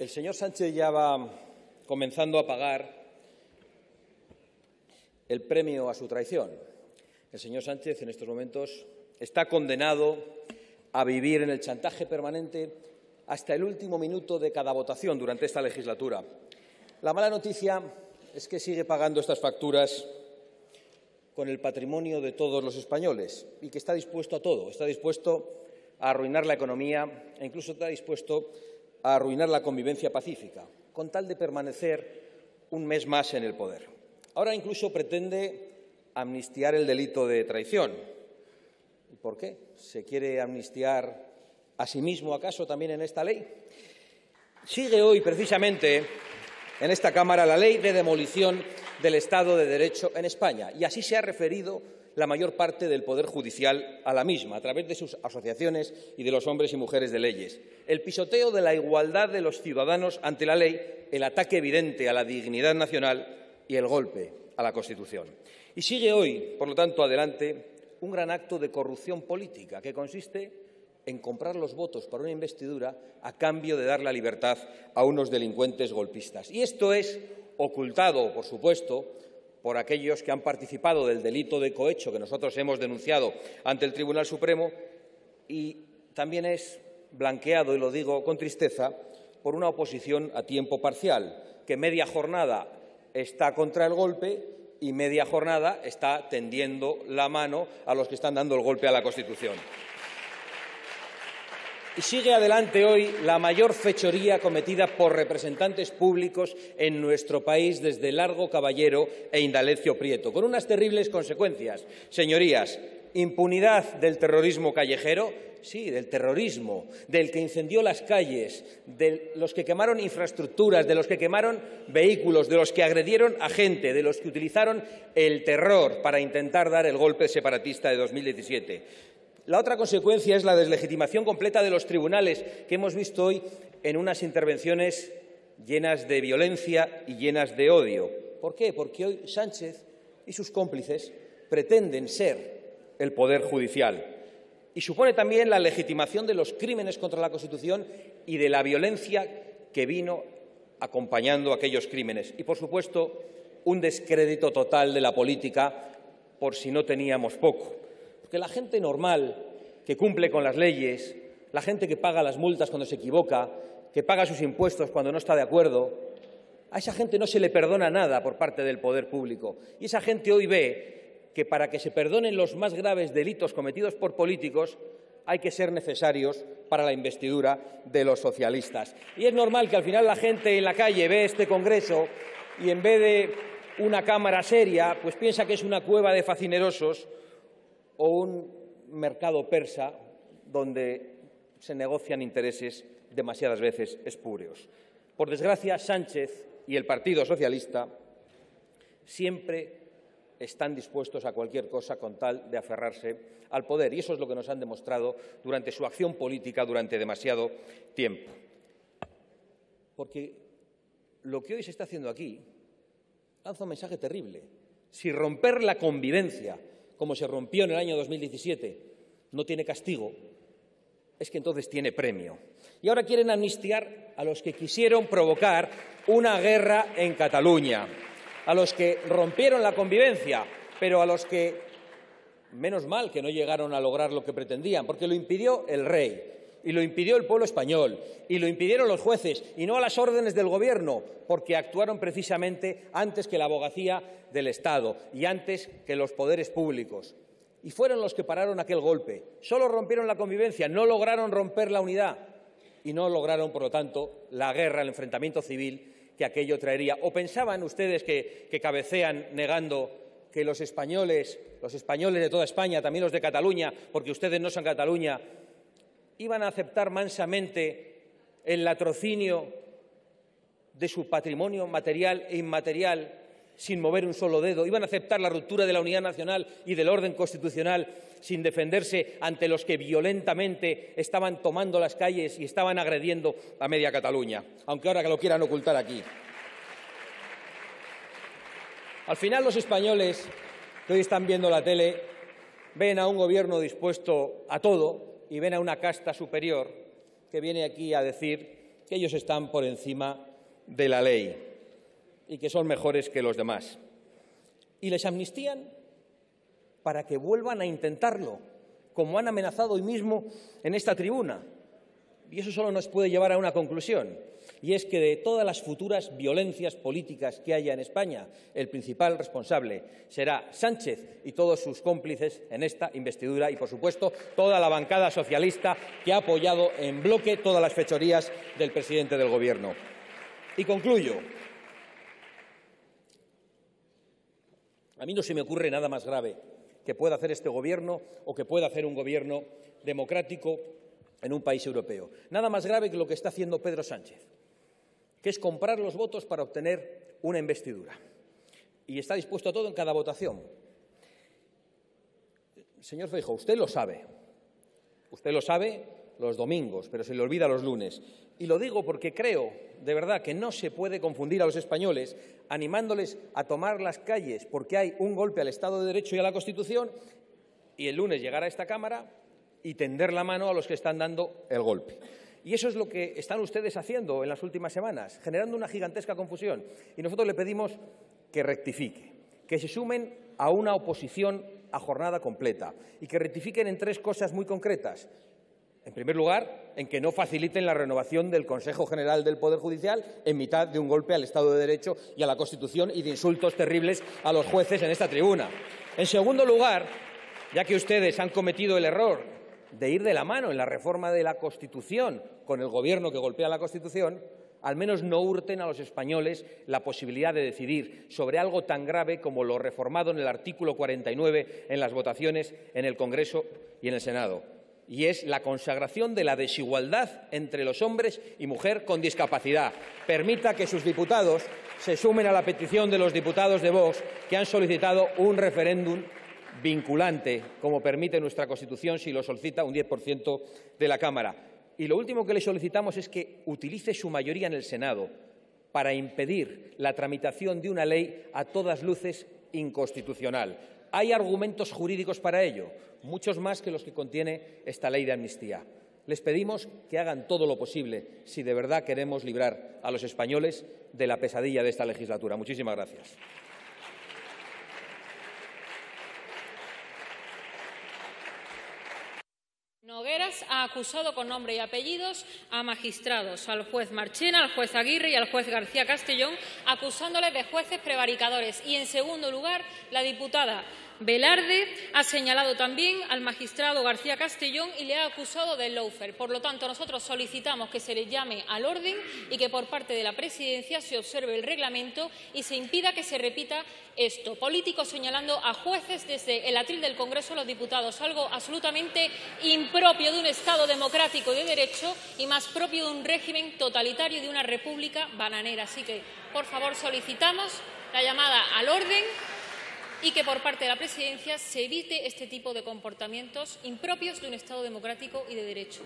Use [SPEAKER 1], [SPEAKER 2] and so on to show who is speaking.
[SPEAKER 1] El señor Sánchez ya va comenzando a pagar el premio a su traición. El señor Sánchez en estos momentos está condenado a vivir en el chantaje permanente hasta el último minuto de cada votación durante esta legislatura. La mala noticia es que sigue pagando estas facturas con el patrimonio de todos los españoles y que está dispuesto a todo. Está dispuesto a arruinar la economía e incluso está dispuesto a arruinar la convivencia pacífica, con tal de permanecer un mes más en el poder. Ahora incluso pretende amnistiar el delito de traición. ¿Y por qué? ¿Se quiere amnistiar a sí mismo acaso también en esta ley? Sigue hoy precisamente en esta Cámara la ley de demolición del Estado de Derecho en España y así se ha referido la mayor parte del Poder Judicial a la misma, a través de sus asociaciones y de los hombres y mujeres de leyes. El pisoteo de la igualdad de los ciudadanos ante la ley, el ataque evidente a la dignidad nacional y el golpe a la Constitución. Y sigue hoy, por lo tanto, adelante un gran acto de corrupción política que consiste en comprar los votos para una investidura a cambio de dar la libertad a unos delincuentes golpistas. Y esto es ocultado, por supuesto, por aquellos que han participado del delito de cohecho que nosotros hemos denunciado ante el Tribunal Supremo y también es blanqueado, y lo digo con tristeza, por una oposición a tiempo parcial, que media jornada está contra el golpe y media jornada está tendiendo la mano a los que están dando el golpe a la Constitución. Y sigue adelante hoy la mayor fechoría cometida por representantes públicos en nuestro país desde Largo Caballero e Indalecio Prieto, con unas terribles consecuencias. Señorías, impunidad del terrorismo callejero, sí, del terrorismo, del que incendió las calles, de los que quemaron infraestructuras, de los que quemaron vehículos, de los que agredieron a gente, de los que utilizaron el terror para intentar dar el golpe separatista de 2017. La otra consecuencia es la deslegitimación completa de los tribunales que hemos visto hoy en unas intervenciones llenas de violencia y llenas de odio. ¿Por qué? Porque hoy Sánchez y sus cómplices pretenden ser el Poder Judicial. Y supone también la legitimación de los crímenes contra la Constitución y de la violencia que vino acompañando aquellos crímenes. Y, por supuesto, un descrédito total de la política por si no teníamos poco. Porque la gente normal, que cumple con las leyes, la gente que paga las multas cuando se equivoca, que paga sus impuestos cuando no está de acuerdo, a esa gente no se le perdona nada por parte del poder público. Y esa gente hoy ve que para que se perdonen los más graves delitos cometidos por políticos hay que ser necesarios para la investidura de los socialistas. Y es normal que al final la gente en la calle ve este Congreso y en vez de una Cámara seria, pues piensa que es una cueva de facinerosos o un mercado persa donde se negocian intereses demasiadas veces espúreos. Por desgracia, Sánchez y el Partido Socialista siempre están dispuestos a cualquier cosa con tal de aferrarse al poder. Y eso es lo que nos han demostrado durante su acción política durante demasiado tiempo. Porque lo que hoy se está haciendo aquí lanza un mensaje terrible. Si romper la convivencia como se rompió en el año 2017, no tiene castigo, es que entonces tiene premio. Y ahora quieren amnistiar a los que quisieron provocar una guerra en Cataluña, a los que rompieron la convivencia, pero a los que, menos mal que no llegaron a lograr lo que pretendían, porque lo impidió el rey, y lo impidió el pueblo español, y lo impidieron los jueces, y no a las órdenes del Gobierno, porque actuaron precisamente antes que la abogacía del Estado y antes que los poderes públicos. Y fueron los que pararon aquel golpe. Solo rompieron la convivencia, no lograron romper la unidad y no lograron, por lo tanto, la guerra, el enfrentamiento civil que aquello traería. ¿O pensaban ustedes que, cabecean negando que los españoles, los españoles de toda España, también los de Cataluña, porque ustedes no son Cataluña, iban a aceptar mansamente el latrocinio de su patrimonio material e inmaterial sin mover un solo dedo, iban a aceptar la ruptura de la unidad nacional y del orden constitucional sin defenderse ante los que violentamente estaban tomando las calles y estaban agrediendo a media Cataluña, aunque ahora que lo quieran ocultar aquí. Al final los españoles que hoy están viendo la tele ven a un gobierno dispuesto a todo y ven a una casta superior que viene aquí a decir que ellos están por encima de la ley y que son mejores que los demás. Y les amnistían para que vuelvan a intentarlo, como han amenazado hoy mismo en esta tribuna. Y eso solo nos puede llevar a una conclusión, y es que de todas las futuras violencias políticas que haya en España, el principal responsable será Sánchez y todos sus cómplices en esta investidura y, por supuesto, toda la bancada socialista que ha apoyado en bloque todas las fechorías del presidente del Gobierno. Y concluyo. A mí no se me ocurre nada más grave que pueda hacer este Gobierno o que pueda hacer un Gobierno democrático en un país europeo. Nada más grave que lo que está haciendo Pedro Sánchez, que es comprar los votos para obtener una investidura. Y está dispuesto a todo en cada votación. Señor Feijóo, usted lo sabe. Usted lo sabe los domingos, pero se le olvida los lunes. Y lo digo porque creo, de verdad, que no se puede confundir a los españoles animándoles a tomar las calles porque hay un golpe al Estado de Derecho y a la Constitución y el lunes llegar a esta Cámara y tender la mano a los que están dando el golpe. Y eso es lo que están ustedes haciendo en las últimas semanas, generando una gigantesca confusión. Y nosotros le pedimos que rectifique, que se sumen a una oposición a jornada completa y que rectifiquen en tres cosas muy concretas. En primer lugar, en que no faciliten la renovación del Consejo General del Poder Judicial en mitad de un golpe al Estado de Derecho y a la Constitución y de insultos terribles a los jueces en esta tribuna. En segundo lugar, ya que ustedes han cometido el error de ir de la mano en la reforma de la Constitución con el Gobierno que golpea la Constitución, al menos no hurten a los españoles la posibilidad de decidir sobre algo tan grave como lo reformado en el artículo 49 en las votaciones en el Congreso y en el Senado, y es la consagración de la desigualdad entre los hombres y mujeres con discapacidad. Permita que sus diputados se sumen a la petición de los diputados de Vox que han solicitado un referéndum vinculante, como permite nuestra Constitución si lo solicita un 10% de la Cámara. Y lo último que le solicitamos es que utilice su mayoría en el Senado para impedir la tramitación de una ley a todas luces inconstitucional. Hay argumentos jurídicos para ello, muchos más que los que contiene esta ley de amnistía. Les pedimos que hagan todo lo posible si de verdad queremos librar a los españoles de la pesadilla de esta legislatura. Muchísimas gracias.
[SPEAKER 2] Acusado con nombre y apellidos a magistrados, al juez Marchena, al juez Aguirre y al juez García Castellón, acusándoles de jueces prevaricadores. Y, en segundo lugar, la diputada Velarde ha señalado también al magistrado García Castellón y le ha acusado de loafer. Por lo tanto, nosotros solicitamos que se le llame al orden y que por parte de la presidencia se observe el reglamento y se impida que se repita esto. Políticos señalando a jueces desde el atril del Congreso a los diputados, algo absolutamente impropio de un Estado democrático de derecho y más propio de un régimen totalitario y de una república bananera. Así que, por favor, solicitamos la llamada al orden y que por parte de la Presidencia se evite este tipo de comportamientos impropios de un Estado democrático y de derecho.